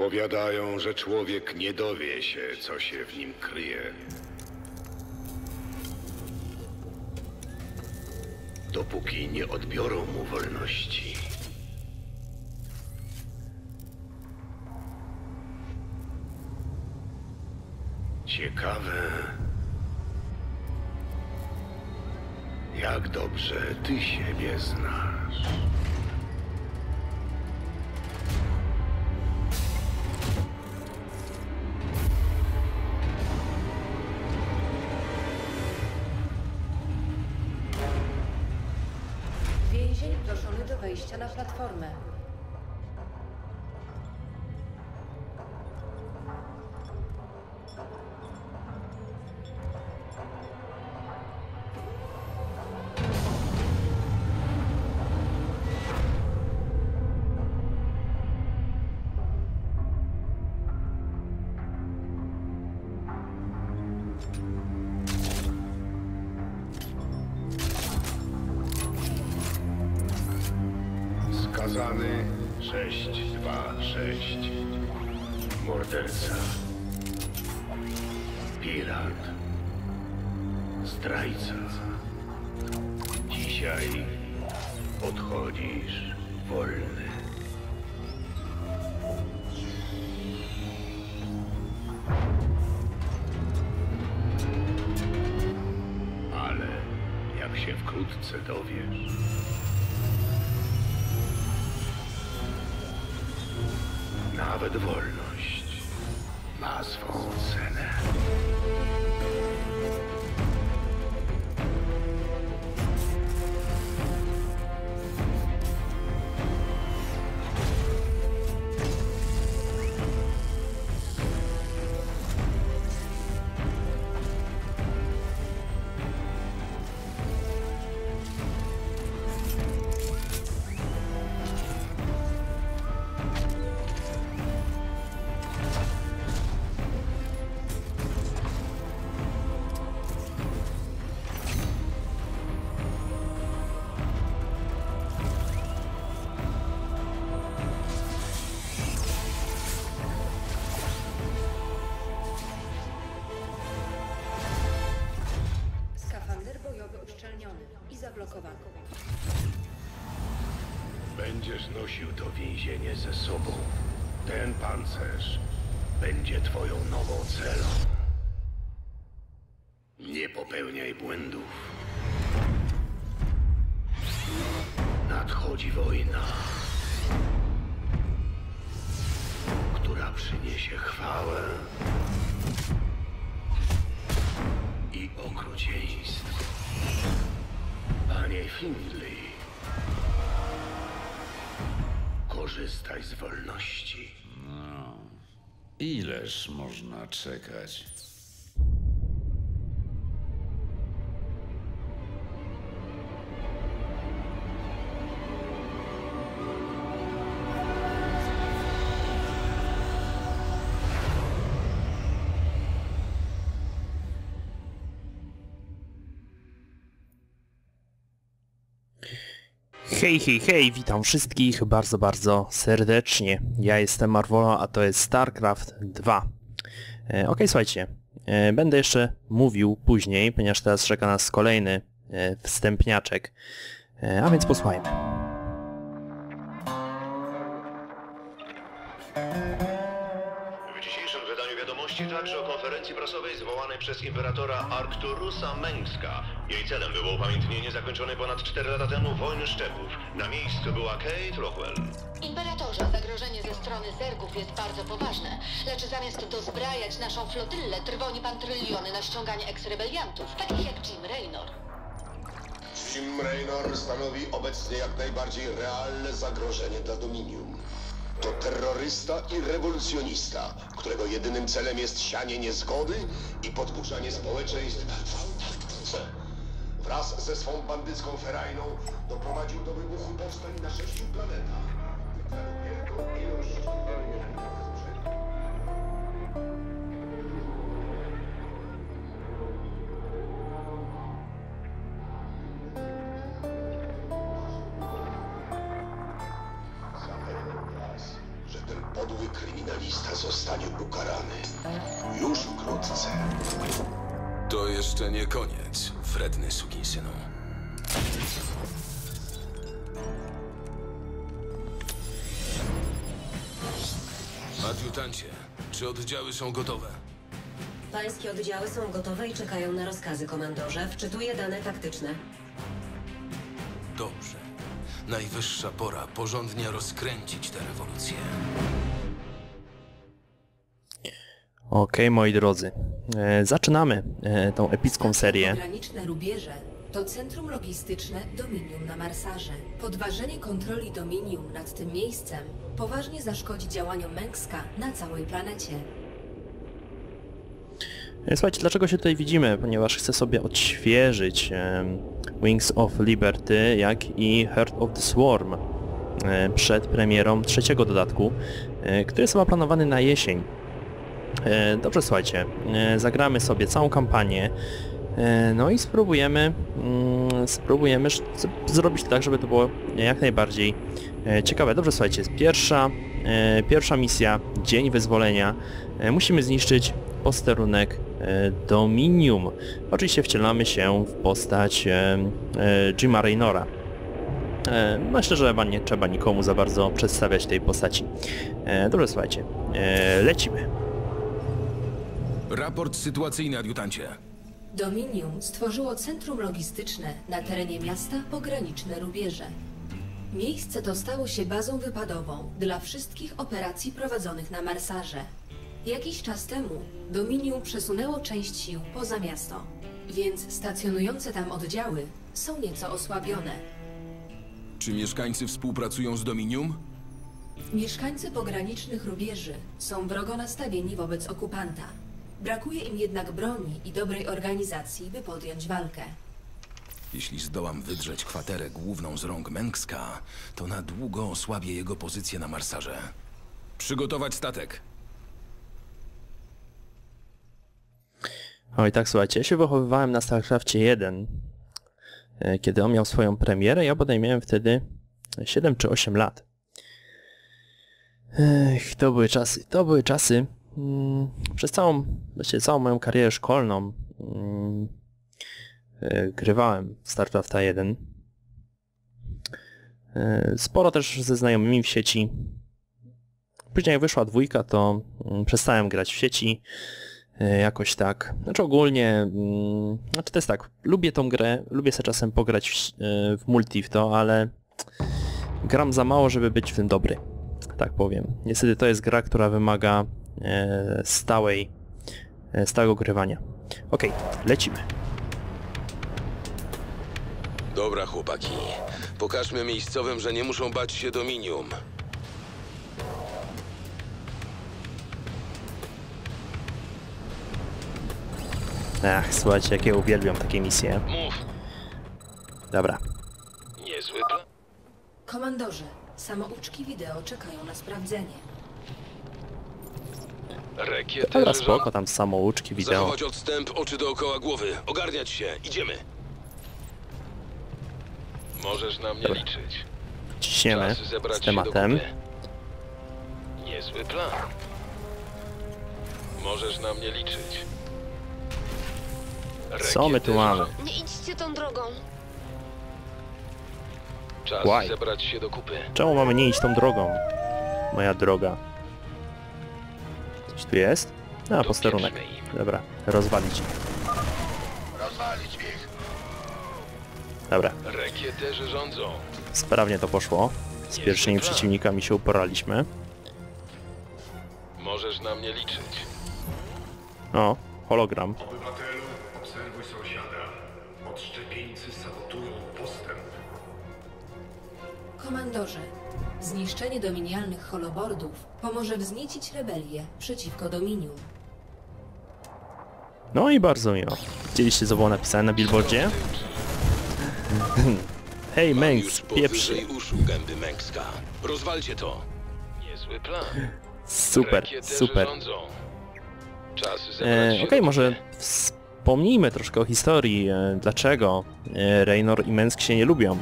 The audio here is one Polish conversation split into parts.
Powiadają, że człowiek nie dowie się, co się w nim kryje. Dopóki nie odbiorą mu wolności. Ciekawe. Jak dobrze ty siebie znasz. Skazany 626. Morderca. Pirat. Zdrajca. Dzisiaj odchodzisz wolny. Wkrótce dowiesz, Nawet wolność ma swą cenę. Będziesz nosił to więzienie ze sobą. Ten pancerz będzie twoją nową celą. Nie popełniaj błędów. Nadchodzi wojna, która przyniesie chwałę i okrucieństwo. Panie Findlay, korzystaj z wolności. Ileż można czekać? Hej, hej, hej, witam wszystkich bardzo, bardzo serdecznie. Ja jestem Marvolo, a to jest StarCraft 2. E, Okej, słuchajcie, e, będę jeszcze mówił później, ponieważ teraz czeka nas kolejny e, wstępniaczek. E, a więc posłuchajmy. Prasowej zwołanej przez imperatora Arcturusa Mengska. Jej celem było upamiętnienie zakończonej ponad 4 lata temu wojny szczepów. Na miejscu była Kate Rockwell. Imperatorze, zagrożenie ze strony zergów jest bardzo poważne, lecz zamiast dozbrajać naszą flotyllę, trwoni pan tryliony na ściąganie eks-rebeliantów, takich jak Jim Raynor. Jim Raynor stanowi obecnie jak najbardziej realne zagrożenie dla Dominium. To terrorysta i rewolucjonista, którego jedynym celem jest sianie niezgody i podburzanie społeczeństw w Antarktyce. Wraz ze swą bandycką ferajną doprowadził do wybuchu powstań na sześciu planetach. Wielką ilość Adiutancie, czy oddziały są gotowe? Pańskie oddziały są gotowe i czekają na rozkazy, komandorze. Wczytuję dane taktyczne. Dobrze. Najwyższa pora porządnie rozkręcić tę rewolucję. Okej, moi drodzy. E, zaczynamy e, tą epicką serię. Pograniczne rubieże to centrum logistyczne Dominium na Marsarze. Podważenie kontroli Dominium nad tym miejscem poważnie zaszkodzi działaniom Mengska na całej planecie. E, Słuchajcie, dlaczego się tutaj widzimy? Ponieważ chcę sobie odświeżyć em, Wings of Liberty, jak i Heart of the Swarm e, przed premierą trzeciego dodatku, e, który jest chyba planowany na jesień. E, Dobrze, słuchajcie, e, zagramy sobie całą kampanię, e, no i spróbujemy, mm, spróbujemy zrobić tak, żeby to było jak najbardziej e, ciekawe. Dobrze, słuchajcie, pierwsza, e, pierwsza misja, Dzień Wyzwolenia. E, Musimy zniszczyć posterunek e, Dominium. Oczywiście wcielamy się w postać e, e, Jima Raynora. E, Myślę, że chyba nie trzeba nikomu za bardzo przedstawiać tej postaci. E, Dobrze, słuchajcie, e, lecimy. Raport sytuacyjny, adiutancie. Dominium stworzyło centrum logistyczne na terenie miasta Pograniczne Rubieże. Miejsce to stało się bazą wypadową dla wszystkich operacji prowadzonych na Marsarze. Jakiś czas temu Dominium przesunęło część sił poza miasto, więc stacjonujące tam oddziały są nieco osłabione. Czy mieszkańcy współpracują z Dominium? Mieszkańcy pogranicznych rubieży są wrogo nastawieni wobec okupanta. Brakuje im jednak broni i dobrej organizacji, by podjąć walkę. Jeśli zdołam wydrzeć kwaterę główną z rąk Mengska, to na długo osłabię jego pozycję na Marsarze. Przygotować statek. Oj tak, słuchajcie, ja się wychowywałem na StarCraftie 1, e, kiedy on miał swoją premierę, ja bodaj miałem wtedy 7 czy 8 lat. Ech, to były czasy, to były czasy. Mm, Przez całą, właściwie całą moją karierę szkolną mm, e, grywałem w StarCrafta 1. E, Sporo też ze znajomymi w sieci. Później jak wyszła dwójka, to mm, przestałem grać w sieci. E, jakoś tak. Znaczy ogólnie, znaczy to jest tak, lubię tą grę, lubię sobie czasem pograć w, w multi w to, ale gram za mało, żeby być w tym dobry, tak powiem. Niestety to jest gra, która wymaga stałej, e, stałego grywania. Okej, lecimy. Dobra, chłopaki. Pokażmy miejscowym, że nie muszą bać się Dominium. Ach, słuchajcie, jak ja uwielbiam takie misje. Mów, Dobra. niezły plan. Komandorze, samouczki wideo czekają na sprawdzenie. Rekiety Dobra, żyrząd- spoko, tam samouczki, wideo. Zachować odstęp, oczy dookoła głowy. Ogarniać się. Idziemy. Możesz na mnie liczyć. Ciśniemy z tematem. Niezły plan. Możesz na mnie liczyć. Co my tu mamy? Nie idźcie tą drogą. Czas Why? zebrać się do kupy. Czemu mamy nie iść tą drogą? Moja droga. Coś tu jest? A, posterunek. Dobra, rozwalić. Rozwalić ich. Dobra, Rekieterzy rządzą. sprawnie to poszło. Z pierwszymi przeciwnikami się uporaliśmy. Możesz na mnie liczyć. O, hologram. Obywatelu, obserwuj sąsiada. Odszczepieńcy sabotują postęp. Komandorze, zniszczenie dominialnych holobordów pomoże wzniecić rebelię przeciwko Dominium. No i bardzo miło. Widzieliście co było napisane na billboardzie? Hej Mengs, pieprz uszu gęby Mengska. Rozwalcie to. Niezły plan. Super, Rekieterzy super. rządzą. Czas E, Okej, do może wspomnijmy troszkę o historii, e, dlaczego e, Raynor i Mensk się nie lubią.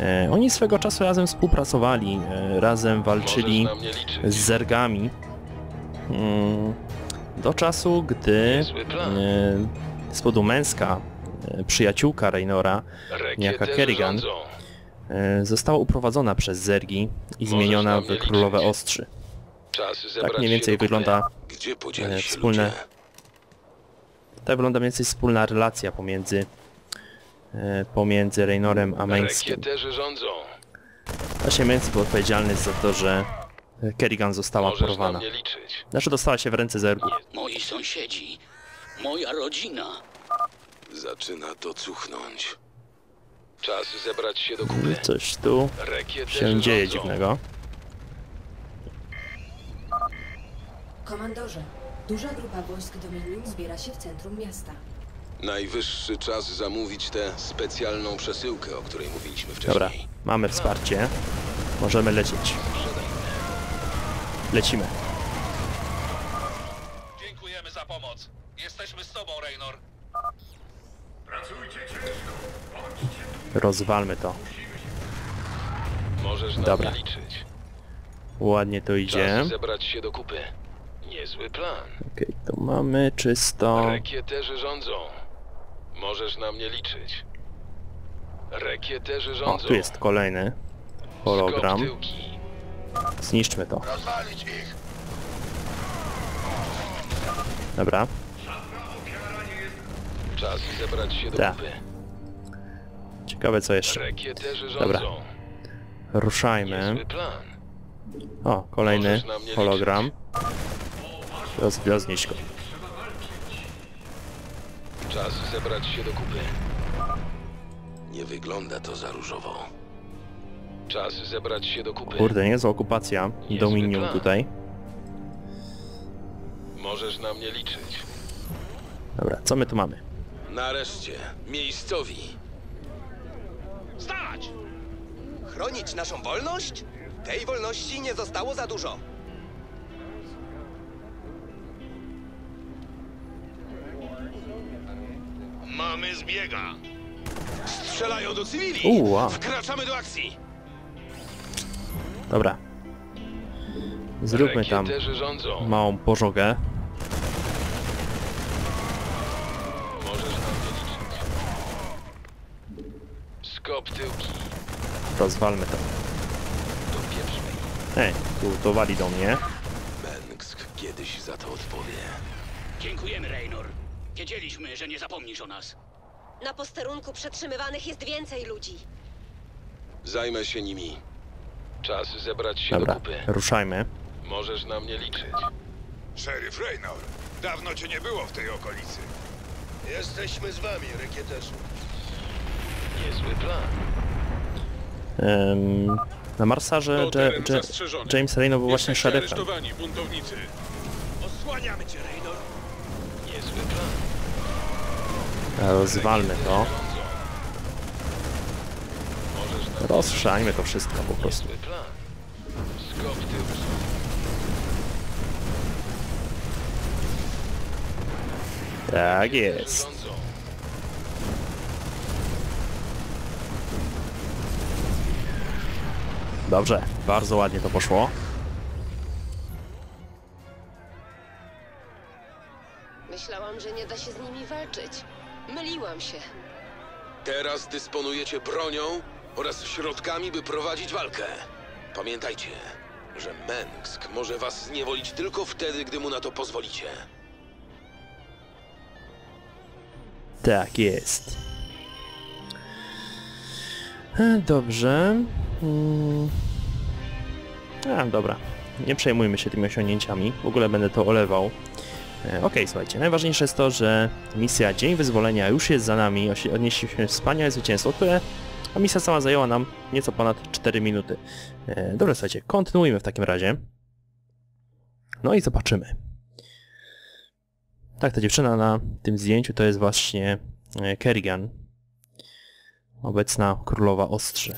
E, oni swego czasu razem współpracowali, e, razem walczyli z zergami. Mm, do czasu, gdy e, spodumeńska e, przyjaciółka Raynora, niejaka Kerrigan, e, została uprowadzona przez zergi i Możesz zmieniona na w królowe ostrzy. Tak mniej więcej wygląda e, wspólne ludzie? tak wygląda mniej więcej wspólna relacja pomiędzy e, pomiędzy Raynorem a. Rekieterzy rządzą. Właśnie Mainskin był odpowiedzialny za to, że Kerrigan została Możesz na porwana. Znaczy dostała się w ręce zergów. Moi sąsiedzi, moja rodzina. Zaczyna to cuchnąć. Czas zebrać się do kupy. Coś tu Rekieterzy się dzieje rządzą. dziwnego. Komandorze, duża grupa wojsk Dominium zbiera się w centrum miasta. Najwyższy czas zamówić tę specjalną przesyłkę, o której mówiliśmy wcześniej. Dobra, mamy wsparcie. Możemy lecieć. Lecimy. Dziękujemy za pomoc. Jesteśmy z tobą, Raynor. Rozwalmy to. Możesz na Dobra. mnie liczyć. Ładnie to idzie. Czas zebrać się do kupy. Niezły plan. Okej, tu mamy czysto. Rekieterzy rządzą. Możesz na mnie liczyć. Rekieterzy O, rządzą. tu jest kolejny hologram. Zniszczmy to. Dobra. Czas zebrać się do kupy. Ciekawe co jeszcze. Dobra. Ruszajmy. O, kolejny hologram. Roz, roznieść go. Czas zebrać się do kupy. Nie wygląda to za różowo. Czas zebrać się do kupy. Kurde, niezła okupacja Niezły Dominium plan. tutaj. Możesz na mnie liczyć. Dobra, co my tu mamy? Nareszcie, miejscowi. Stać! Chronić naszą wolność? Tej wolności nie zostało za dużo. Mamy zbiega. Strzelają do cywili! U, wow. Wkraczamy do akcji! Dobra. Zróbmy tam małą pożogę. Skop tyłki. Rozwalmy to. Do pierwszej. Ej, tu to wali do mnie. Wiedzieliśmy, że nie zapomnisz o nas. Na posterunku przetrzymywanych jest więcej ludzi. Zajmę się nimi. Czas zebrać się Dobra, do kupy. ruszajmy. Możesz na mnie liczyć. Szeryf Raynor, dawno cię nie było w tej okolicy. Jesteśmy z wami, rekieterzy. Niezły plan. Em, na Marsarze. James Reno był właśnie Jesteście szeryfem. aresztowani, buntownicy. Osłaniamy cię, Raynor. Rozwalmy to. Rozszajmy to wszystko po prostu. Tak jest. Dobrze, bardzo ładnie to poszło. Myliłam się. Teraz dysponujecie bronią oraz środkami, by prowadzić walkę. Pamiętajcie, że Mengsk może was zniewolić tylko wtedy, gdy mu na to pozwolicie. Tak jest. E, Dobrze. Mm. A, dobra. Nie przejmujmy się tymi osiągnięciami. W ogóle będę to olewał. E, Okej, słuchajcie. Najważniejsze jest to, że misja Dzień Wyzwolenia już jest za nami. Odnieśliśmy wspaniałe zwycięstwo, które... A misja sama zajęła nam nieco ponad 4 minuty. E, Dobra, słuchajcie. Kontynuujmy w takim razie. No i zobaczymy. Tak, ta dziewczyna na tym zdjęciu to jest właśnie e, Kerrigan. Obecna królowa ostrzy.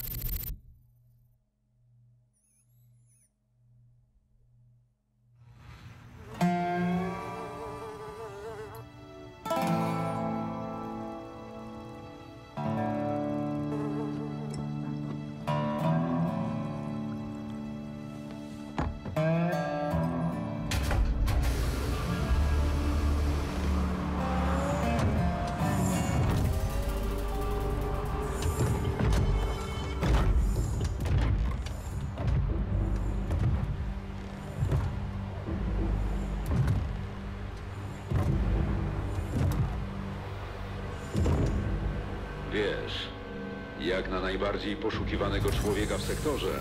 Sektorze,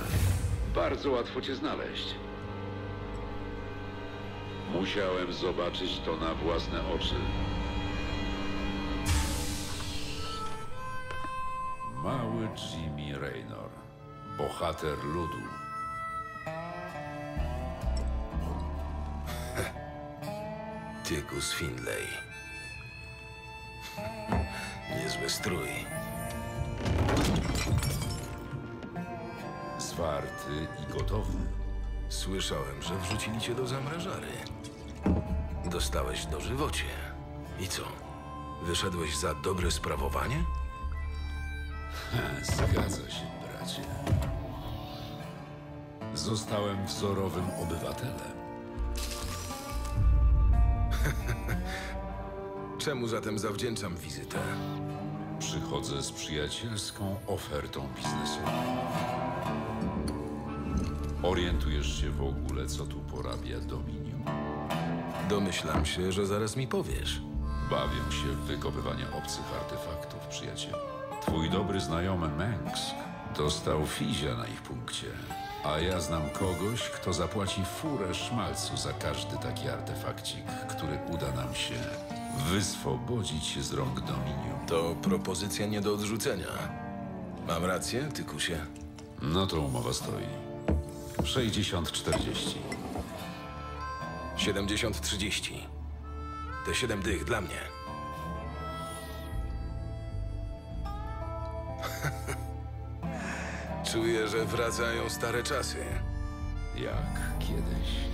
bardzo łatwo cię znaleźć. Musiałem zobaczyć to na własne oczy. Mały Jimmy Raynor, bohater ludu. Tykus Findlay. Niezły strój. Zwarty i gotowy. Słyszałem, że wrzucili cię do zamrażary. Dostałeś dożywocie. I co? Wyszedłeś za dobre sprawowanie? Zgadza się, bracie. Zostałem wzorowym obywatelem. Czemu zatem zawdzięczam wizytę? Przychodzę z przyjacielską ofertą biznesową. Orientujesz się w ogóle, co tu porabia Dominium? Domyślam się, że zaraz mi powiesz. Bawią się w wykopywanie obcych artefaktów, przyjacielu. Twój dobry znajomy Mengs dostał fizia na ich punkcie, a ja znam kogoś, kto zapłaci furę szmalcu za każdy taki artefakcik, który uda nam się wyswobodzić z rąk Dominium. To propozycja nie do odrzucenia. Mam rację, Tykusie? No to umowa stoi. 60-40. 70-30. Te siedem dych dla mnie. Czuję, że wracają stare czasy. Jak kiedyś.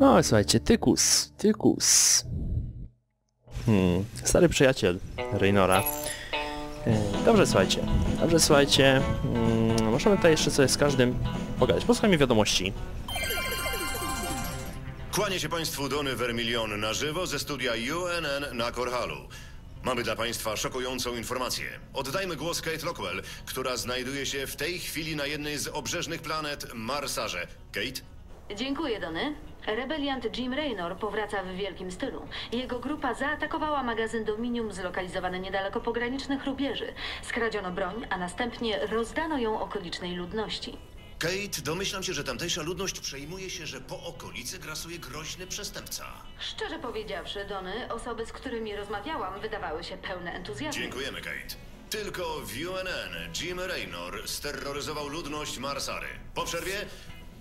O, słuchajcie, Tykus, Tykus. Hmm, stary przyjaciel Raynora. E, Dobrze, słuchajcie, dobrze, słuchajcie. Mm, możemy tutaj jeszcze sobie z każdym pogadać. Posłuchajmy wiadomości. Kłanie się Państwu Dony Vermilion na żywo ze studia UNN na Korhalu. Mamy dla Państwa szokującą informację. Oddajmy głos Kate Lockwell, która znajduje się w tej chwili na jednej z obrzeżnych planet Marsarze. Kate? Dziękuję, Dony. Rebeliant Jim Raynor powraca w wielkim stylu. Jego grupa zaatakowała magazyn Dominium zlokalizowany niedaleko pogranicznych rubieży. Skradziono broń, a następnie rozdano ją okolicznej ludności. Kate, domyślam się, że tamtejsza ludność przejmuje się, że po okolicy grasuje groźny przestępca. Szczerze powiedziawszy, Dony, osoby, z którymi rozmawiałam, wydawały się pełne entuzjazmu. Dziękujemy, Kate. Tylko w UNN Jim Raynor steroryzował ludność Marsary. Po przerwie,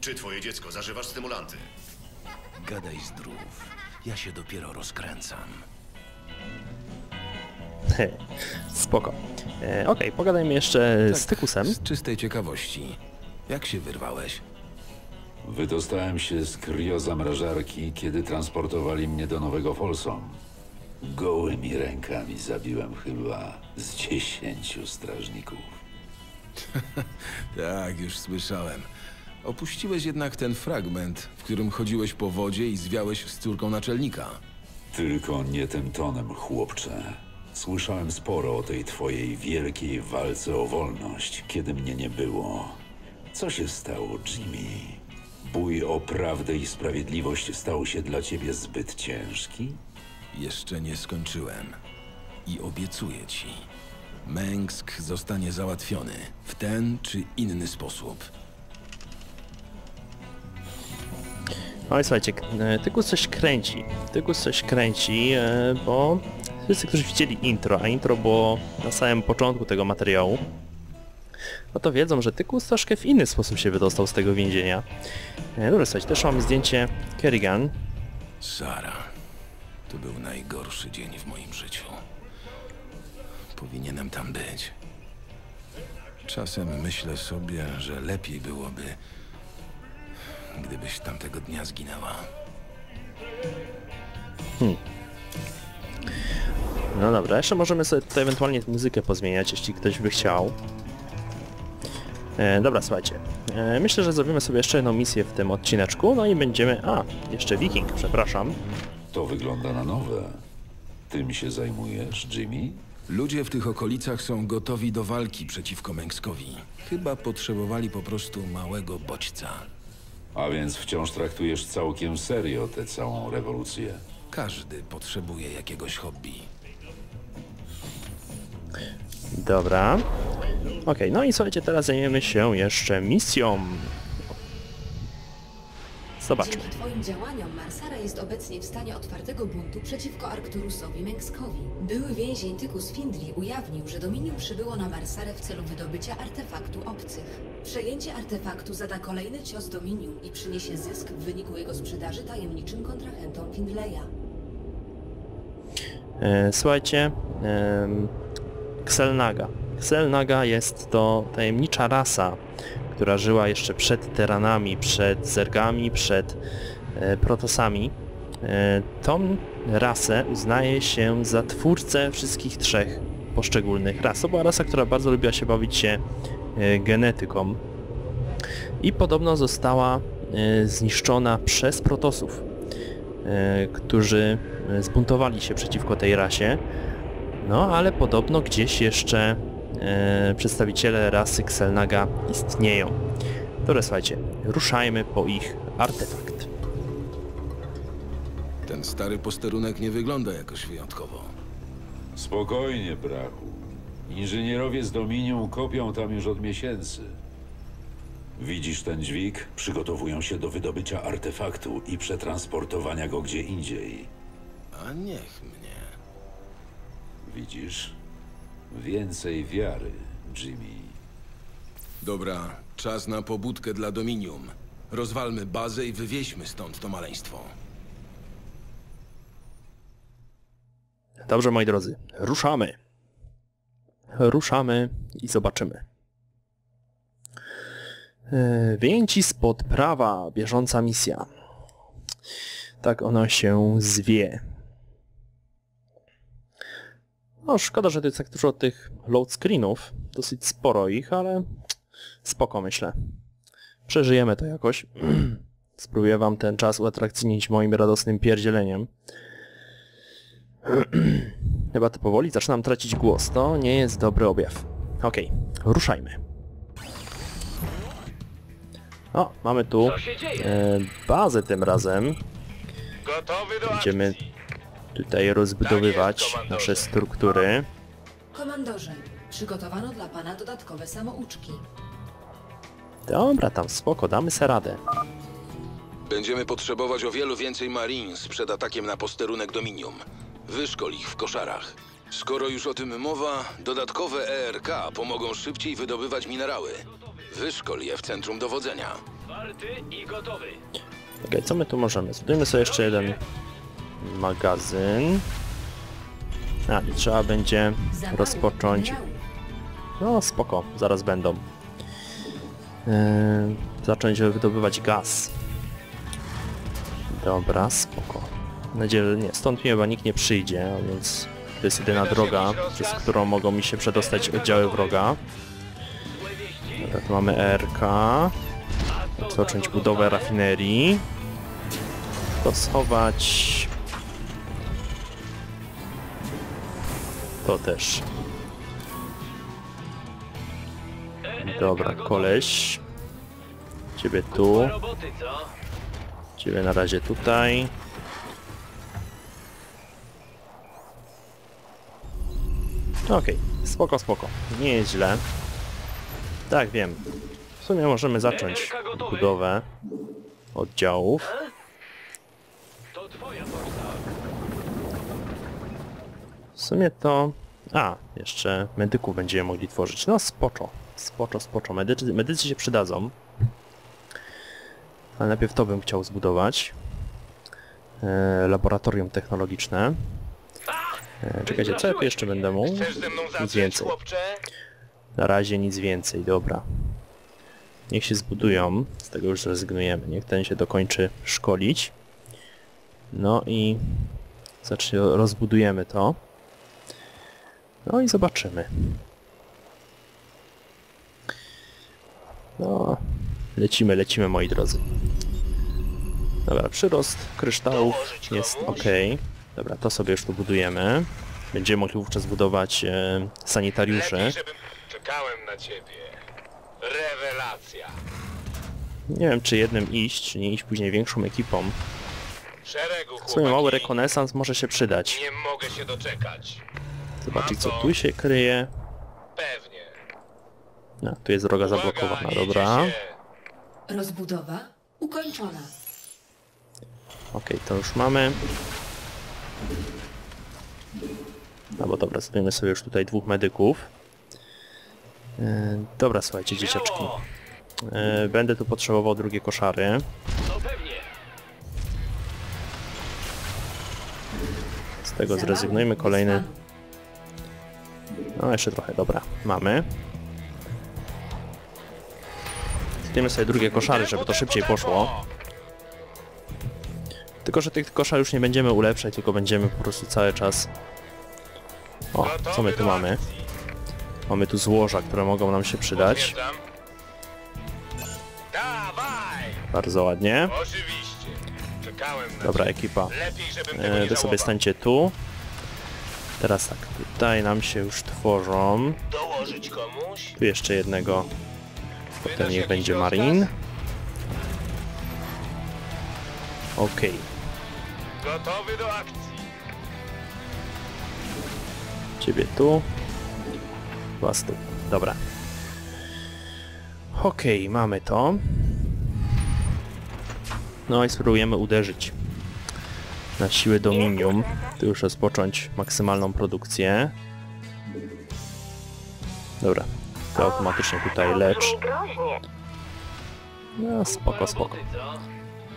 czy twoje dziecko zażywa stymulanty? Gadaj zdrów. Ja się dopiero rozkręcam. Spoko. E, Okej, pogadajmy jeszcze z Tykusem. Z czystej ciekawości. Jak się wyrwałeś? Wydostałem się z kriozamrażarki, kiedy transportowali mnie do Nowego Folsom. Gołymi rękami zabiłem chyba z dziesięciu strażników. Tak, już słyszałem. Opuściłeś jednak ten fragment, w którym chodziłeś po wodzie i zwiałeś z córką naczelnika. Tylko nie tym tonem, chłopcze. Słyszałem sporo o tej twojej wielkiej walce o wolność, kiedy mnie nie było. Co się stało, Jimmy? Bój o prawdę i sprawiedliwość stał się dla ciebie zbyt ciężki? Jeszcze nie skończyłem. I obiecuję ci, Mengsk zostanie załatwiony w ten czy inny sposób. I słuchajcie, e, Tykus coś kręci. Tykus coś kręci, e, bo wszyscy, którzy widzieli intro, a intro było na samym początku tego materiału, no to wiedzą, że Tykus troszkę w inny sposób się wydostał z tego więzienia. E, Dobra, słuchajcie, też mamy zdjęcie Kerrigan. Sara, to był najgorszy dzień w moim życiu. Powinienem tam być. Czasem myślę sobie, że lepiej byłoby, gdybyś tamtego dnia zginęła. Hmm. No dobra, jeszcze możemy sobie tutaj ewentualnie muzykę pozmieniać, jeśli ktoś by chciał. E, dobra, słuchajcie. E, myślę, że zrobimy sobie jeszcze jedną misję w tym odcineczku, no i będziemy... A, jeszcze Wiking, przepraszam. To wygląda na nowe. Tym się zajmujesz, Jimmy? Ludzie w tych okolicach są gotowi do walki przeciwko Mengskowi. Chyba potrzebowali po prostu małego bodźca. A więc wciąż traktujesz całkiem serio tę całą rewolucję. Każdy potrzebuje jakiegoś hobby. Dobra. Okej, no i słuchajcie, teraz zajmiemy się jeszcze misją. Zobaczmy. Dzięki twoim działaniom Marsara jest obecnie w stanie otwartego buntu przeciwko Arcturusowi Mengskowi. Były więzień Tykus Findli ujawnił, że Dominium przybyło na Marsarę w celu wydobycia artefaktu obcych. Przejęcie artefaktu zada kolejny cios Dominium i przyniesie zysk w wyniku jego sprzedaży tajemniczym kontrahentom Findleya. E, słuchajcie, em, Xelnaga. Xelnaga jest to tajemnicza rasa, która żyła jeszcze przed Teranami, przed Zergami, przed e, Protosami. E, tą rasę uznaje się za twórcę wszystkich trzech poszczególnych ras. To była rasa, która bardzo lubiła się bawić się e, genetyką i podobno została zniszczona przez Protosów, którzy zbuntowali się przeciwko tej rasie. No, ale podobno gdzieś jeszcze przedstawiciele rasy Xelnaga istnieją. Dobra, słuchajcie, ruszajmy po ich artefakt. Ten stary posterunek nie wygląda jakoś wyjątkowo. Spokojnie, brachu. Inżynierowie z Dominium kopią tam już od miesięcy. Widzisz ten dźwig? Przygotowują się do wydobycia artefaktu i przetransportowania go gdzie indziej. A niech mnie. Widzisz? Więcej wiary, Jimmy. Dobra, czas na pobudkę dla Dominium. Rozwalmy bazę i wywieźmy stąd to maleństwo. Dobrze, moi drodzy, ruszamy. Ruszamy i zobaczymy. E, Wyjęci spod prawa, bieżąca misja. Tak ona się zwie. No, szkoda, że to jest tak dużo tych load screenów. Dosyć sporo ich, ale spoko myślę. Przeżyjemy to jakoś. Spróbuję wam ten czas uatrakcyjnić moim radosnym pierdzieleniem. Chyba to powoli zaczynam tracić głos. To nie jest dobry objaw. Okej, ruszajmy. O, mamy tu e, bazę tym razem. Gotowy do Będziemy tutaj rozbudowywać nasze struktury. Komandorze, przygotowano dla pana dodatkowe samouczki. Dobra, tam spoko, damy se radę. Będziemy potrzebować o wielu więcej Marines przed atakiem na posterunek Dominium. Wyszkol ich w koszarach. Skoro już o tym mowa, dodatkowe ERK pomogą szybciej wydobywać minerały. Wyszkol je w centrum dowodzenia. Warty i gotowy. Okej, co my tu możemy? Zbudujmy sobie jeszcze jeden magazyn. A, i trzeba będzie rozpocząć... No spoko, zaraz będą. Yy, zacząć wydobywać gaz. Dobra, spoko. Mam nadzieję, że nie, stąd mi chyba nikt nie przyjdzie, a więc to jest jedyna droga, przez którą mogą mi się przedostać oddziały wroga. Dobra, tu mamy ERK. Zacząć budowę rafinerii. To schować. To też. Dobra, koleś. Ciebie tu. Ciebie na razie tutaj. Okej, spoko, spoko. Nie jest źle. Tak, wiem. W sumie możemy zacząć budowę oddziałów. To twoja forsa. W sumie to... A, jeszcze medyków będziemy mogli tworzyć. No spoczo, spoczo, spoczo. Medycy, medycy się przydadzą. Ale najpierw to bym chciał zbudować. E, laboratorium technologiczne. E, czekajcie, co ja tu jeszcze będę mógł? Mną Nic więcej. Na razie nic więcej, dobra. Niech się zbudują, z tego już zrezygnujemy. Niech ten się dokończy szkolić. No i zacznie, rozbudujemy to. No i zobaczymy. No, lecimy, lecimy moi drodzy. Dobra, przyrost kryształów jest ok. Dobra, to sobie już tu budujemy. Będziemy mogli wówczas budować e, sanitariusze. Lepiej. Czekałem na ciebie. Rewelacja. Nie wiem, czy jednym iść, czy nie iść później większą ekipą. Szeregu, W sumie mały rekonesans może się przydać. Nie mogę się doczekać. Zobaczyć co tu się kryje. Pewnie. No, tu jest droga zablokowana, dobra. Rozbudowa ukończona. Okej, to już mamy. No bo dobra, zrobimy sobie już tutaj dwóch medyków. E, dobra, słuchajcie, dzieciaczki. E, będę tu potrzebował drugie koszary. No pewnie. Z tego zrezygnujmy. Kolejny. No, jeszcze trochę, dobra. Mamy. Zdejmy sobie drugie koszary, żeby to szybciej poszło. Tylko, że tych koszar już nie będziemy ulepszać, tylko będziemy po prostu cały czas... O, co my tu mamy? Mamy tu złoża, które mogą nam się przydać. Bardzo ładnie. Dobra, ekipa. E, Wy sobie stańcie tu. Teraz tak, tutaj nam się już tworzą. Dołożyć komuś? Tu jeszcze jednego. Potem niech będzie? Marin. Okej. Gotowy do akcji. Ciebie tu. Was tu. Dobra. Okej, mamy to. No i spróbujemy uderzyć na siłę Dominium. Tu już rozpocząć maksymalną produkcję. Dobra. To automatycznie tutaj lecz. No spoko, spoko.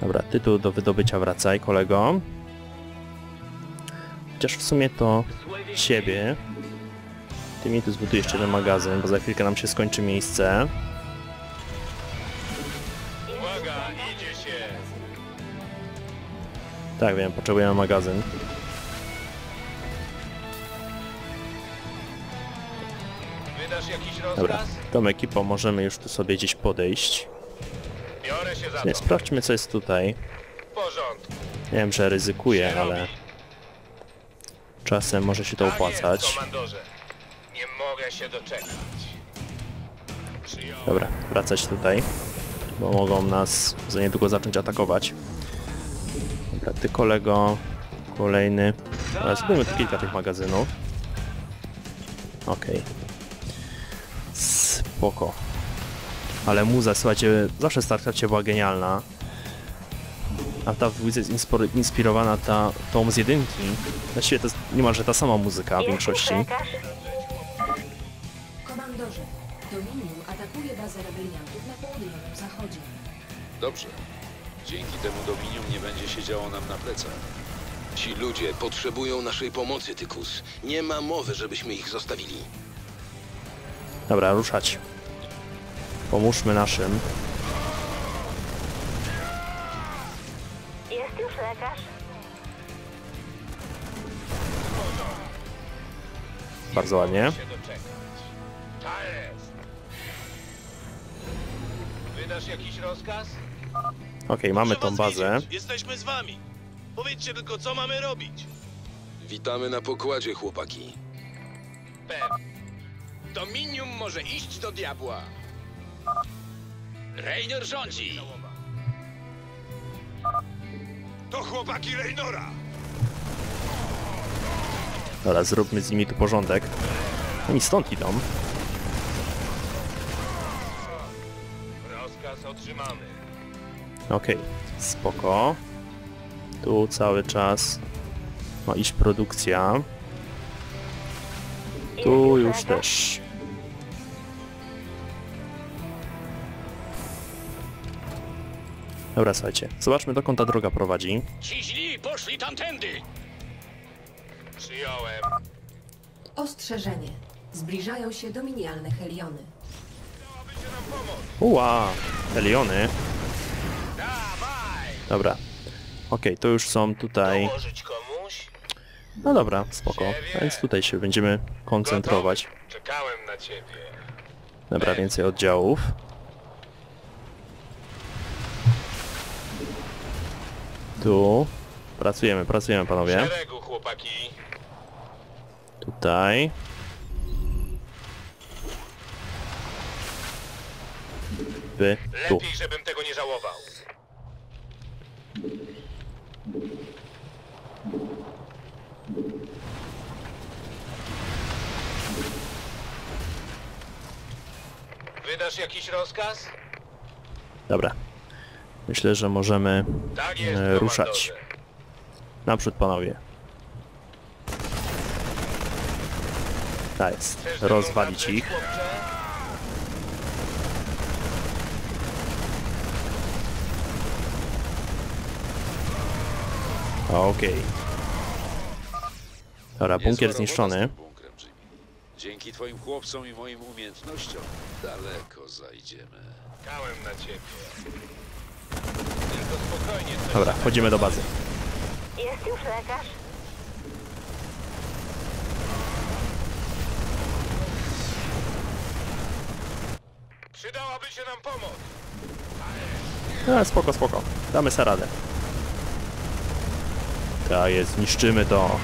Dobra, tytuł do wydobycia wracaj, kolego. Chociaż w sumie to ciebie. Ty mi tu zbuduj jeszcze jeden magazyn, bo za chwilkę nam się skończy miejsce. Tak, wiem, potrzebujemy magazyn. Wydasz jakiś rozkaz? Dobra, tą ekipą możemy już tu sobie gdzieś podejść. Biorę się za Nie, sprawdźmy co jest tutaj. W porządku. Nie wiem, że ryzykuję, ale czasem może się to Tak opłacać. Jest, komandorze. Nie mogę się doczekać. Przyjąłem. Dobra, wracać tutaj, bo mogą nas za niedługo zacząć atakować. Dobra, ty kolego, kolejny. Ale Spróbujmy tu kilka tych magazynów. Okej. Spoko. Ale muza, słuchajcie, zawsze w StarCraftie była genialna. A ta w dwójce jest inspiro- inspirowana ta, tą z jedynki. Właściwie to jest niemalże ta sama muzyka w większości. Komandorze, Dominium atakuje bazę rebeliantów na południowym zachodzie. Dobrze. Dzięki temu Dominium nie będzie siedziało nam na plecach. Ci ludzie potrzebują naszej pomocy, Tykus. Nie ma mowy, żebyśmy ich zostawili. Dobra, ruszać. Pomóżmy naszym. Jest już lekarz? Bardzo ładnie. Wydasz jakiś rozkaz? Okej, mamy tą bazę. Jesteśmy z wami. Powiedzcie tylko, co mamy robić. Witamy na pokładzie, chłopaki. Dominium może iść do diabła. Raynor rządzi. To chłopaki Reynora. Dobra, zróbmy z nimi tu porządek. Oni stąd idą. Rozkaz otrzymamy. Okej, spoko. Tu cały czas ma iść produkcja. Tu już też. Dobra, słuchajcie. Zobaczmy dokąd ta droga prowadzi. Ci źli poszli tamtędy. Przyjąłem. Ostrzeżenie. Zbliżają się dominialne heliony. Uła! Eliony. Dobra. Okej, to już są tutaj... No dobra, spoko. A Więc tutaj się będziemy koncentrować. Czekałem na ciebie. Dobra, więcej oddziałów. Tu. Pracujemy, pracujemy panowie. Szeregu, chłopaki. Tutaj. Wy, tu. Lepiej, żebym tego nie żałował. Wydasz jakiś rozkaz? Dobra. Myślę, że możemy Tak e, jest, ruszać. komandorze. Naprzód panowie. Ta jest. Chcesz Rozwalić ich. chłopcze? Okej. Dobra, bunkier zniszczony. bunkrem, Jimmy. Dzięki twoim chłopcom i moim umiejętnościom daleko zajdziemy. Czekałem na ciebie. Tylko spokojnie. coś Dobra, wchodzimy do bazy. Jest już lekarz? Przydałaby się nam pomoc. A, spoko, spoko. Damy sobie radę. Tak jest, niszczymy to.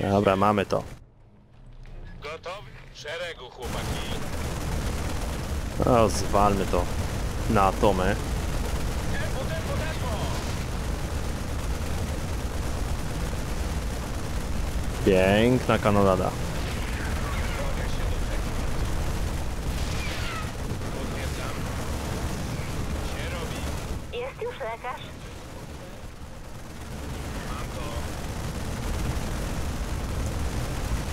Dobra, mamy to. Gotowy? Szeregu, chłopaki. No, zwalmy to na atomy. Piękna kanonada. Jest już lekarz?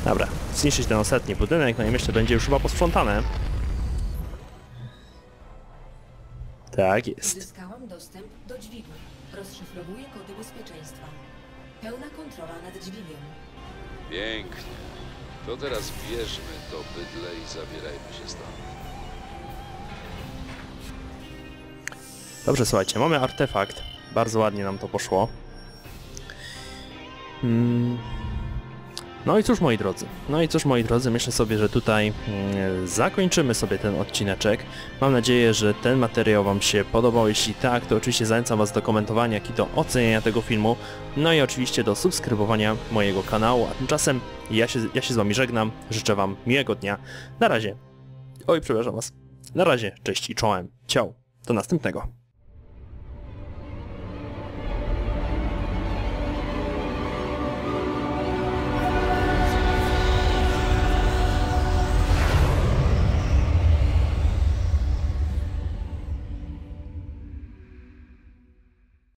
Dobra, zniszczyć ten ostatni budynek, no i myślę, będzie już chyba posprzątane. Tak jest. Uzyskałam dostęp do dźwigu. Rozszyfrowuję kody bezpieczeństwa. Pełna kontrola nad dźwigiem. Pięknie. To teraz bierzmy to bydle i zabierajmy się stąd. Dobrze, słuchajcie, mamy artefakt. Bardzo ładnie nam to poszło. Mm. No i cóż moi drodzy, no i cóż moi drodzy, myślę sobie, że tutaj mm, zakończymy sobie ten odcineczek. Mam nadzieję, że ten materiał Wam się podobał, jeśli tak, to oczywiście zachęcam Was do komentowania, jak i do oceniania tego filmu, no i oczywiście do subskrybowania mojego kanału, a tymczasem ja się, ja się z Wami żegnam, życzę Wam miłego dnia, na razie, oj przepraszam Was, na razie, cześć i czołem, ciao, do następnego.